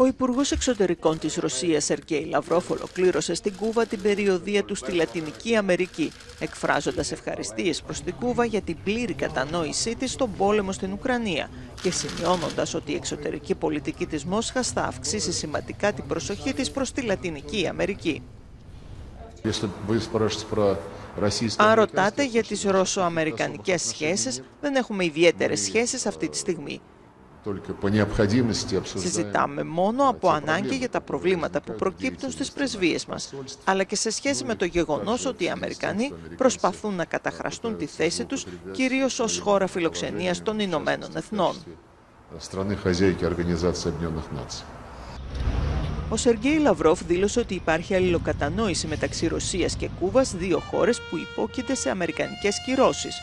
Ο Υπουργός Εξωτερικών της Ρωσίας, Σεργέη Λαυρόφ, ολοκλήρωσε στην Κούβα την περιοδία του στη Λατινική Αμερική, εκφράζοντας ευχαριστίες προς την Κούβα για την πλήρη κατανόησή της στον πόλεμο στην Ουκρανία και σημειώνοντας ότι η εξωτερική πολιτική της Μόσχας θα αυξήσει σημαντικά την προσοχή της προς τη Λατινική Αμερική. Αν ρωτάτε για τις ρωσο-αμερικανικές σχέσεις, δεν έχουμε ιδιαίτερες σχέσεις αυτή τη στιγμή. Συζητάμε μόνο από ανάγκη για τα προβλήματα που προκύπτουν στις πρεσβείες μας, αλλά και σε σχέση με το γεγονός ότι οι Αμερικανοί προσπαθούν να καταχραστούν τη θέση τους, κυρίως ως χώρα φιλοξενίας των Ηνωμένων Εθνών. Ο Σεργέη Λαυρόφ δήλωσε ότι υπάρχει αλληλοκατανόηση μεταξύ Ρωσίας και Κούβας, δύο χώρες που υπόκειται σε αμερικανικές κυρώσεις.